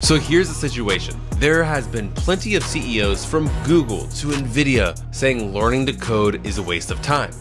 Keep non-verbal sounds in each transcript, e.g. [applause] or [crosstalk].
So here's the situation. There has been plenty of CEOs from Google to Nvidia saying learning to code is a waste of time.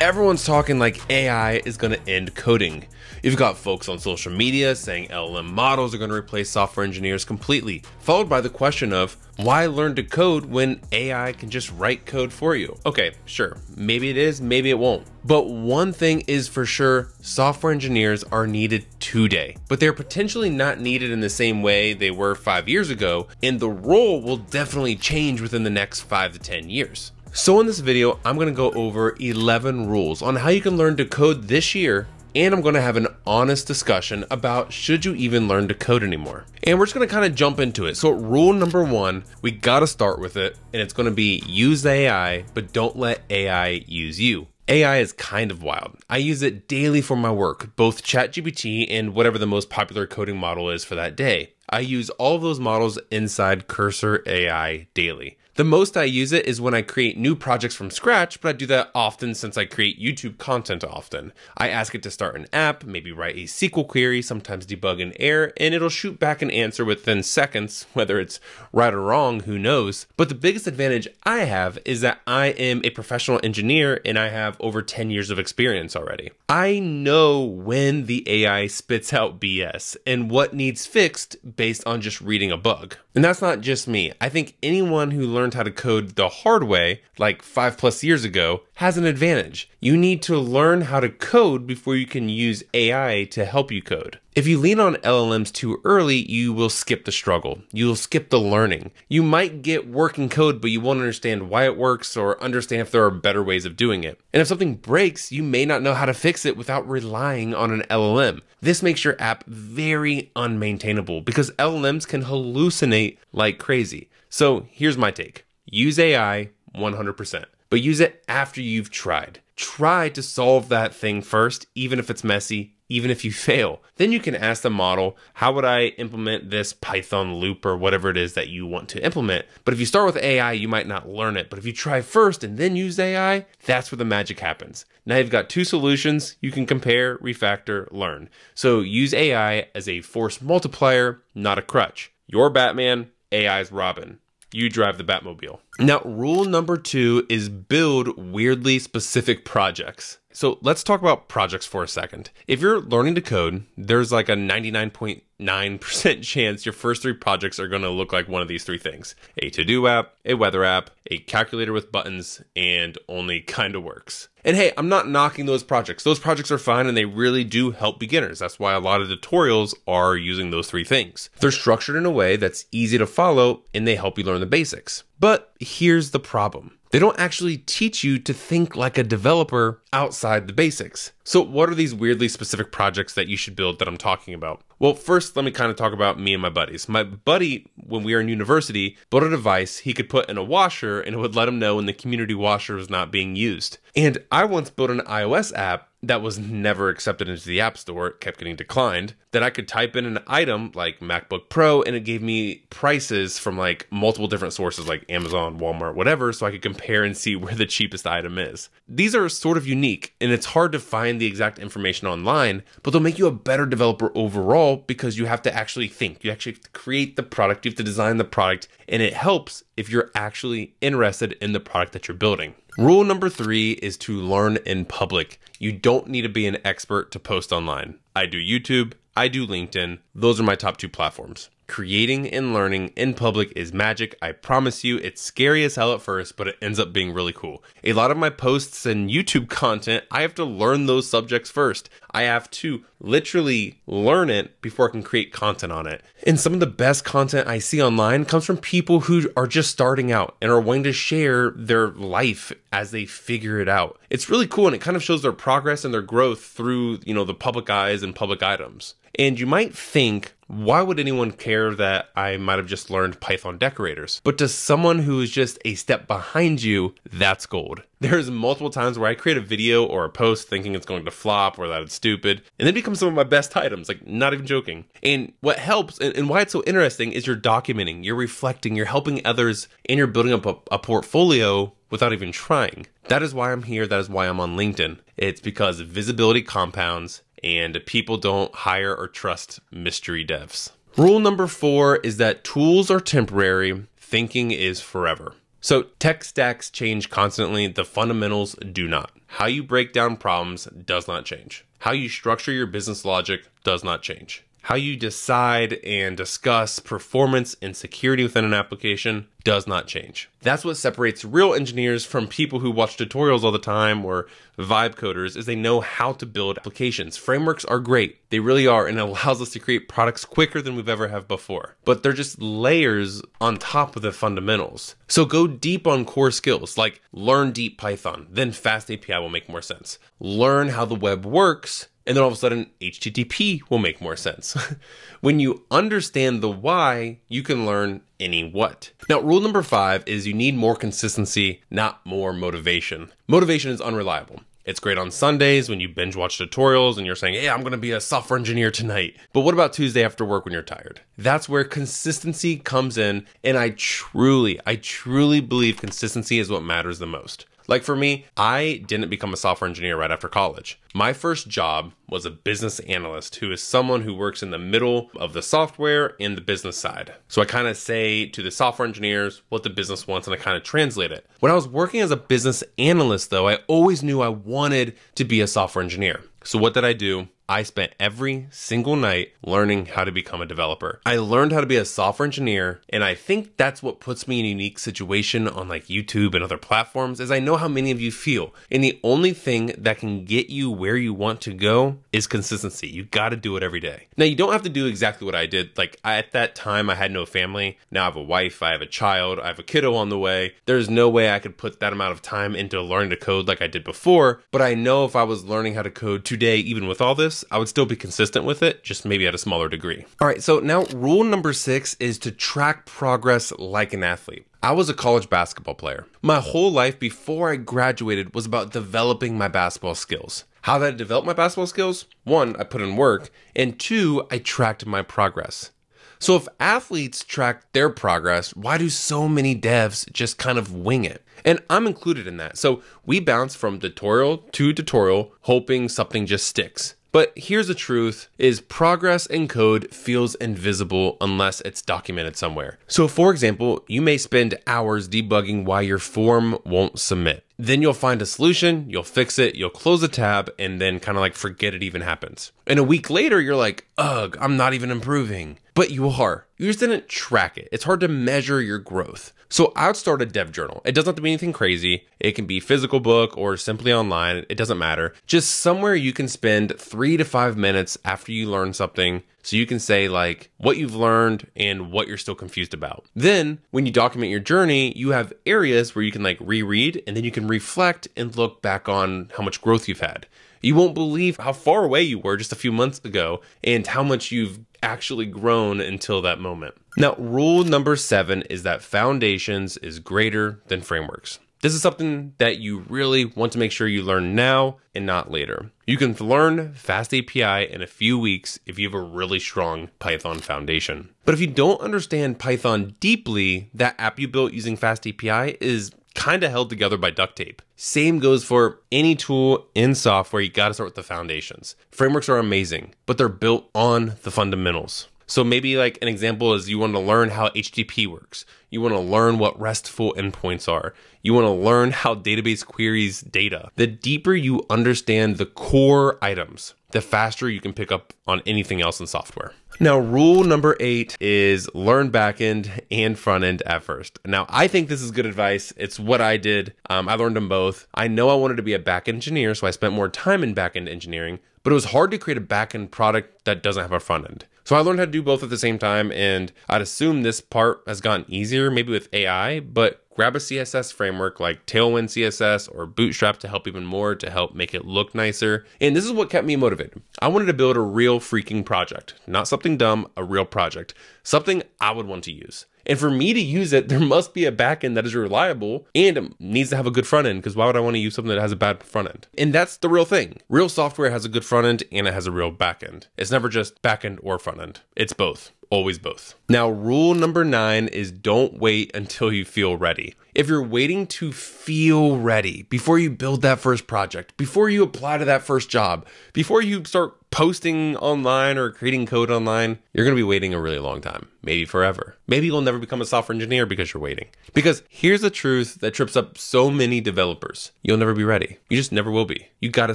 Everyone's talking like AI is going to end coding. You've got folks on social media saying LLM models are going to replace software engineers completely, followed by the question of why learn to code when AI can just write code for you? Okay, sure, maybe it is, maybe it won't. But one thing is for sure software engineers are needed today, but they're potentially not needed in the same way they were five years ago, and the role will definitely change within the next five to 10 years. So in this video, I'm gonna go over 11 rules on how you can learn to code this year and I'm going to have an honest discussion about should you even learn to code anymore. And we're just going to kind of jump into it. So rule number one, we got to start with it, and it's going to be use AI, but don't let AI use you. AI is kind of wild. I use it daily for my work, both ChatGPT and whatever the most popular coding model is for that day. I use all of those models inside Cursor AI daily. The most I use it is when I create new projects from scratch, but I do that often since I create YouTube content often. I ask it to start an app, maybe write a SQL query, sometimes debug an error, and it'll shoot back an answer within seconds, [laughs] whether it's right or wrong, who knows. But the biggest advantage I have is that I am a professional engineer and I have over 10 years of experience already. I know when the AI spits out BS and what needs fixed based on just reading a bug. And that's not just me. I think anyone who learned how to code the hard way, like five plus years ago, has an advantage. You need to learn how to code before you can use AI to help you code. If you lean on LLMs too early, you will skip the struggle. You'll skip the learning. You might get working code, but you won't understand why it works or understand if there are better ways of doing it. And if something breaks, you may not know how to fix it without relying on an LLM. This makes your app very unmaintainable because LLMs can hallucinate like crazy. So here's my take use AI 100%, but use it after you've tried. Try to solve that thing first, even if it's messy, even if you fail. Then you can ask the model, how would I implement this Python loop or whatever it is that you want to implement? But if you start with AI, you might not learn it. But if you try first and then use AI, that's where the magic happens. Now you've got two solutions you can compare, refactor, learn. So use AI as a force multiplier, not a crutch. You're Batman, AI's Robin. You drive the Batmobile. Now, rule number two is build weirdly specific projects. So let's talk about projects for a second. If you're learning to code, there's like a 99.9% [laughs] chance your first three projects are going to look like one of these three things a to do app, a weather app, a calculator with buttons, and only kind of works. And hey, I'm not knocking those projects. Those projects are fine and they really do help beginners. That's why a lot of tutorials are using those three things. They're structured in a way that's easy to follow and they help you learn the basics. But here's the problem they don't actually teach you to think like a developer outside the basics. So, what are these weirdly specific projects that you should build that I'm talking about? Well, first, let me kind of talk about me and my buddies. My buddy, when we were in university, built a device he could put in a washer and it would let him know when the community washer was not being used. And I once built an iOS app that was never accepted into the App Store, it kept getting declined, that I could type in an item like MacBook Pro and it gave me prices from like multiple different sources like Amazon, Walmart, whatever, so I could compare and see [laughs] where the cheapest item is. These are sort of unique and it's hard to find the exact information online, but they'll make you a better developer overall because you have to actually think. You actually have to create the product, you have to design the product, and it helps if you're actually interested in the product that you're building. Rule number three is to learn in public. You don't need to be an expert to post online. I do YouTube, I do LinkedIn. Those are my top two platforms. Creating and learning in public is magic. I promise you, it's scary as hell at first, but it ends up being really cool. A lot of my posts and YouTube [laughs] content, I have to learn those subjects first. I have to literally learn it before I can create content on it. And some of the best content I see online comes from people who are just starting out and are wanting to share their life as they figure it out. It's really cool and it kind of shows their progress and their growth through, you know, the public eyes and public items. And you might think, why would anyone care that I might have just learned Python decorators? But to someone who is just a step behind you, that's gold. [laughs] There's multiple times where I create a video or a post thinking it's going to flop or that it's stupid, and then become some of my best items, like not even joking. And what helps and, and why it's so interesting is you're documenting, you're reflecting, you're helping others, and you're building up a, a portfolio without even trying. That is why I'm here. That is why I'm on LinkedIn. It's because visibility compounds and people don't hire or trust mystery devs. Rule number four is that tools are temporary, thinking is forever. So, tech stacks change constantly, the fundamentals do not. How you break down problems does not change. How you structure your business logic does not change. How you decide and discuss performance and security within an application does not change. That's what separates real engineers from people who watch tutorials all the time or vibe coders is they know how to build applications. Frameworks are great. They really are and it allows us to create products quicker than we've ever have before. But they're just layers on top of the fundamentals. So go deep on core skills like learn deep Python, then FastAPI will make more sense. Learn how the web works and then all of a sudden HTTP will make more sense. [laughs] when you understand the why, you can learn any what. Now, rule number five is you need more consistency, not more motivation. Motivation is unreliable. It's great on Sundays when you binge watch tutorials and you're saying, hey, I'm gonna be a software engineer tonight. But what about Tuesday after work when you're tired? That's where consistency comes in. And I truly, I truly believe consistency is what matters the most. Like for me, I didn't become a software engineer right after college. My first job was a business analyst who is someone who works in the middle of the software and the business side. So I kind of say to the software engineers what the business wants and I kind of translate it. When I was working as a business analyst though, I always knew I wanted to be a software engineer. So what did I do? I spent every single night learning how to become a developer. I learned how to be a software engineer, and I think that's what puts me in a unique situation on like YouTube and other platforms is I know how many of you feel. And the only thing that can get you where you want to go is consistency. You got to do it every day. Now, you don't have to do exactly what I did. Like at that time I had no family. Now I have a wife, I have a child, I have a kiddo on the way. There's no way I could put that amount of time into learning to code like I did before, but I know if I was learning how to code today even with all I would still be consistent with it, just maybe at a smaller degree. All right, so now rule number six is to track progress like an athlete. I was a college basketball player. My whole life before I graduated was about developing my basketball skills. How did I develop my basketball skills? One, I put in work, and two, I tracked my progress. So if athletes track their progress, why do so many devs just kind of wing it? And I'm included in that. So we bounce from tutorial to tutorial, hoping something just sticks. But here's the truth is progress in code feels invisible unless it's documented somewhere. So for example, you may spend hours debugging why your form won't submit. Then you'll find a solution, you'll fix it, you'll close the tab, and then kind of like forget it even happens. And a week later, you're like, ugh, I'm not even improving. But you are. You just didn't track it. It's hard to measure your growth. So I would start a dev journal. It doesn't have to be anything crazy. It can be physical book or simply online. It doesn't matter. Just somewhere you can spend three to five minutes after you learn something. So you can say like what you've learned and what you're still confused about. Then when you document your journey, you have areas where you can like reread and then you can reflect and look back on how much growth you've had. You won't believe how far away you were just a few months ago and how much you've actually grown until that moment. Now, rule number seven is that foundations is greater than frameworks. This is something that you really want to make sure you learn now and not later. You can learn FastAPI in a few weeks if you have a really strong Python foundation. But if you don't understand Python deeply, that app you built using FastAPI is kind of held together by duct tape. Same goes for any tool in software, you got to start with the foundations. Frameworks are amazing, but they're built on the fundamentals. So maybe like an example is you want to learn how HTTP works. You want to learn what RESTful endpoints are. You want to learn how database queries data. The deeper you understand the core items, the faster you can pick up on anything else in software. Now, rule number eight is learn backend and front end at first. Now, I think this is good advice. It's what I did. Um, I learned them both. I know I wanted to be a backend engineer, so I spent more time in backend engineering, but it was hard to create a backend product that doesn't have a front end. So I learned how to do both at the same time, and I'd assume this part has gotten easier, maybe with AI, but grab a CSS framework like Tailwind CSS or Bootstrap to help even more to help make it look nicer. And this is what kept me motivated. I wanted to build a real freaking project, not something dumb, a real project, something I would want to use. And for me to use it, [laughs] there must be a backend that is reliable and needs to have a good front end because why would I want to use something that has a bad front end? And that's the real thing. Real software has a good front end and it has a real backend. It's never just backend or front end, it's both always both. Now, rule number nine is don't wait until you feel ready. If you're waiting to feel ready before you build that first project, before you apply to that first job, before you start posting online or creating code online, you're going to be waiting a really long time, maybe forever. Maybe you'll never become a software engineer because you're waiting. Because here's the truth that trips up so many developers you'll never be ready. You just never will be. You got to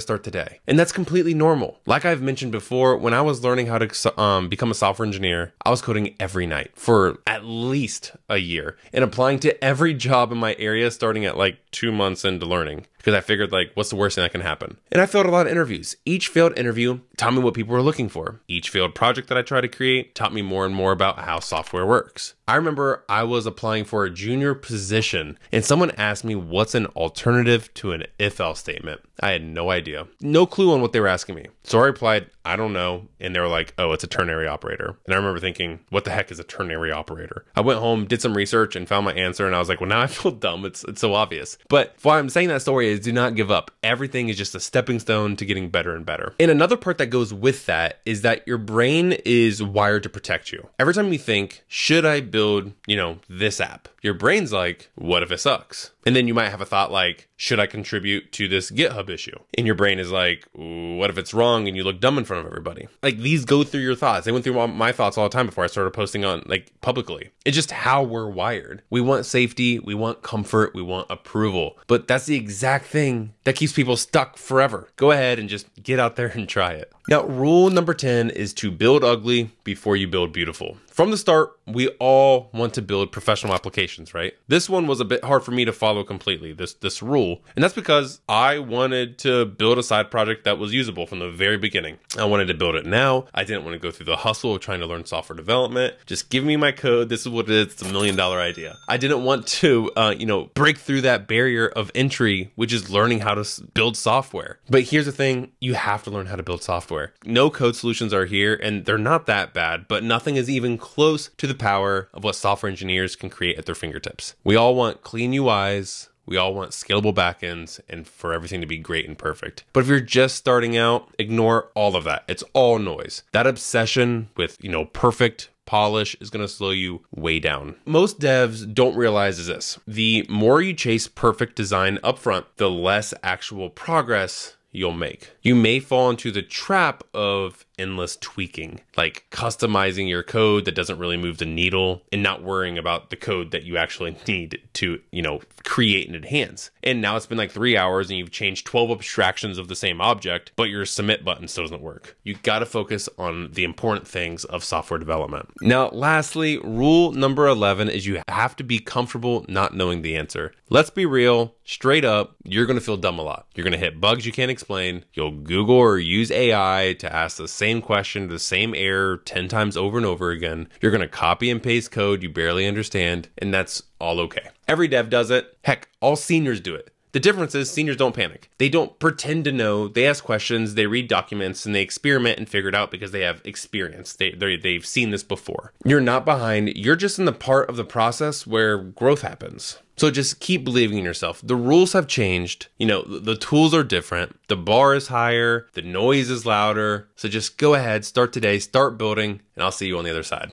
start today. And that's completely normal. Like I've mentioned before, when I was learning how to um, become a software engineer, I was coding every night for at least a year and applying to every job in my area starting at like two months into learning because I figured like, what's the worst thing that can happen? And I failed a lot of interviews. Each failed interview taught me what people were looking for. Each failed project that I tried to create taught me more and more about how software works. I remember I was applying for a junior position and someone asked me what's an alternative to an if else statement. I had no idea, no clue on what they were asking me. So I replied, I don't know. And they were like, oh, it's a ternary operator. And I remember thinking, what the heck is a ternary operator? I went home, did some research, and found my answer. And I was like, well, now I [laughs] feel dumb. It's, it's so obvious. But why I'm saying that story is do not give up. Everything is just a stepping stone to getting better and better. And another part that goes with that is that your brain is wired to protect you. Every time you think, should I build, you know, this app? Your brain's like, what if it sucks? And then you might have a thought like, should I contribute to this GitHub issue? And your brain is like, what if it's wrong and you look dumb in front of everybody? Like these go through your thoughts. They went through my thoughts all the time before I started posting on like publicly. It's just how we're wired. We want safety, we want comfort, we want approval. But that's the exact thing that keeps people stuck forever. Go ahead and just get out there [laughs] and try it. Now, rule number 10 is to build ugly before you build beautiful. From the start, we all want to build professional applications, right? This one was a bit hard for me to follow completely, this this rule. And that's because I wanted to build a side project that was usable from the very beginning. I wanted to build it now. I didn't want to go through the hustle of trying to learn software development. Just give me my code. This is what it is. It's a million dollar idea. I didn't want to, uh, you know, break through that barrier of entry, which is learning how to build software. But here's the thing you have to learn how to build software. No code solutions are here, and they're not that bad, but nothing is even close to the power of what software engineers can create at their fingertips. We all want clean UIs, we all want scalable backends and for everything to be great and perfect. But if you're just starting out, ignore all of that. It's all noise. That obsession with, you know, perfect polish is going to slow you way down. Most devs don't realize is this. The more you chase perfect design upfront, the less actual progress you'll make. You may fall into the trap of endless tweaking, like customizing your code that doesn't really move the needle and not worrying about the code that you actually [laughs] need to, you know, create and enhance. And now it's been like three hours and you've changed 12 abstractions of the same object, but your submit button still doesn't work. You got to focus on the important things of software development. Now, lastly, rule number 11 is you have to be comfortable not knowing the answer. Let's be real, straight up, you're going to feel dumb a lot. You're going to hit bugs you can't explain. You'll Google or use AI to ask the same question, the same error 10 times over and over again. You're going to copy and paste code you barely understand, and that's all okay. Every dev does it. Heck, all seniors do it. The difference is seniors don't panic. They don't pretend to know. They ask questions, they read documents, and they experiment and figure it out because they have experience. They, they've seen this before. You're not behind. You're just in the part of the process where growth happens. So just keep believing in yourself. The rules have changed. You know, the tools are different. The bar is higher. The noise is louder. So just go ahead, start today, start building, and I'll see you on the other side.